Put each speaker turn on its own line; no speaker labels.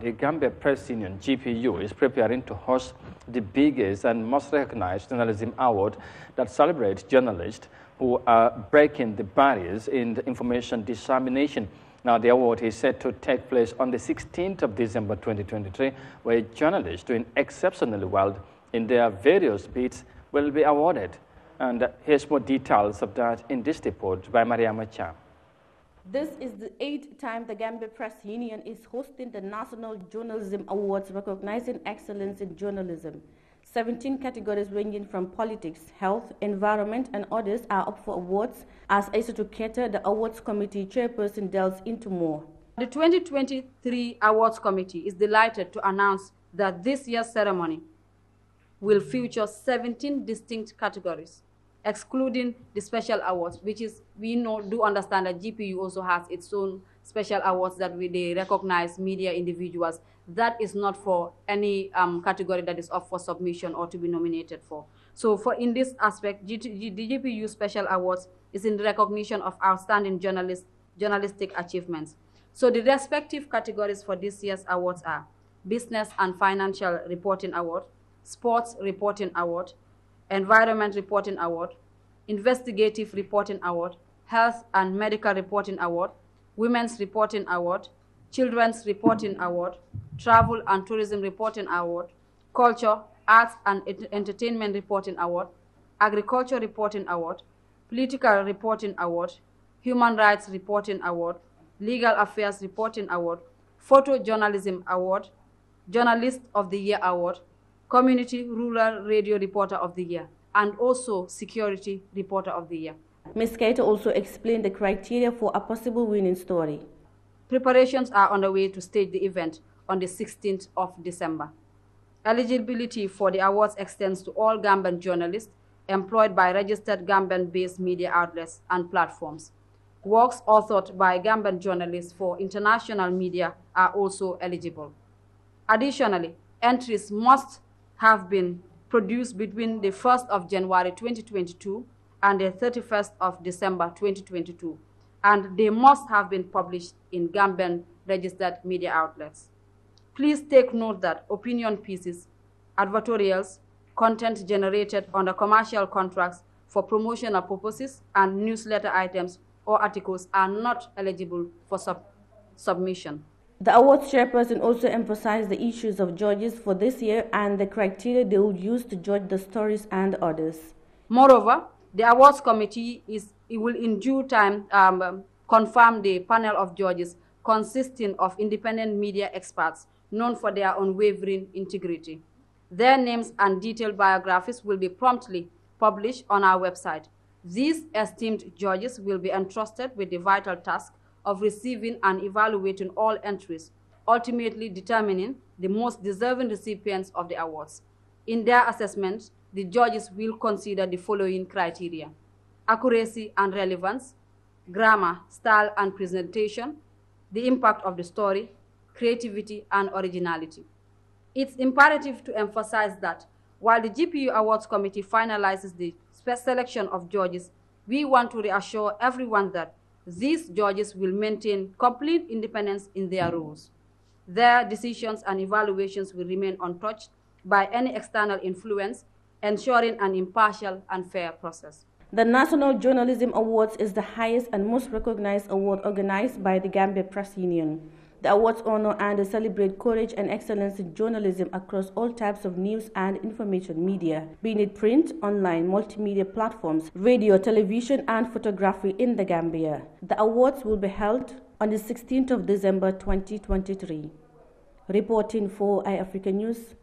The Gambia Press Union, GPU, is preparing to host the biggest and most recognized journalism award that celebrates journalists who are breaking the barriers in the information dissemination. Now, the award is set to take place on the 16th of December 2023, where journalists doing exceptionally well in their various beats will be awarded. And here's more details of that in this report by Maria Macha.
This is the eighth time the Gambia Press Union is hosting the National Journalism Awards recognizing excellence in journalism. 17 categories ranging from politics, health, environment, and others are up for awards. As Aissatou Keita, the awards committee chairperson, delves into more.
The 2023 awards committee is delighted to announce that this year's ceremony will feature 17 distinct categories excluding the special awards, which is, we know, do understand that GPU also has its own special awards that we, they recognize media individuals. That is not for any um, category that is up for submission or to be nominated for. So for in this aspect, the GPU special awards is in recognition of outstanding journalist, journalistic achievements. So the respective categories for this year's awards are Business and Financial Reporting Award, Sports Reporting Award, Environment Reporting Award, Investigative Reporting Award, Health and Medical Reporting Award, Women's Reporting Award, Children's Reporting Award, Travel and Tourism Reporting Award, Culture, Arts and Entertainment Reporting Award, Agriculture Reporting Award, Political Reporting Award, Human Rights Reporting Award, Legal Affairs Reporting Award, Photojournalism Award, Journalist of the Year Award, Community Rural Radio Reporter of the Year, and also Security Reporter of the Year.
Ms. Keita also explained the criteria for a possible winning story.
Preparations are underway to stage the event on the 16th of December. Eligibility for the awards extends to all Gambian journalists employed by registered Gambian-based media outlets and platforms. Works authored by Gambian journalists for international media are also eligible. Additionally, entries must have been produced between the 1st of January 2022 and the 31st of December 2022, and they must have been published in Gambian registered media outlets. Please take note that opinion pieces, advertorials, content generated under commercial contracts for promotional purposes, and newsletter items or articles are not eligible for sub submission.
The awards chairperson also emphasized the issues of judges for this year and the criteria they would use to judge the stories and others.
Moreover, the awards committee is it will in due time um, confirm the panel of judges consisting of independent media experts known for their unwavering integrity. Their names and detailed biographies will be promptly published on our website. These esteemed judges will be entrusted with the vital task of receiving and evaluating all entries, ultimately determining the most deserving recipients of the awards. In their assessment, the judges will consider the following criteria. Accuracy and relevance, grammar, style and presentation, the impact of the story, creativity and originality. It's imperative to emphasize that while the GPU Awards Committee finalizes the selection of judges, we want to reassure everyone that these judges will maintain complete independence in their roles. Their decisions and evaluations will remain untouched by any external influence, ensuring an impartial and fair process.
The National Journalism Awards is the highest and most recognized award organized by the Gambia Press Union. The awards honor and celebrate courage and excellence in journalism across all types of news and information media, being it print, online, multimedia platforms, radio, television, and photography in the Gambia. The awards will be held on the 16th of December 2023. Reporting for Eyeafrica News,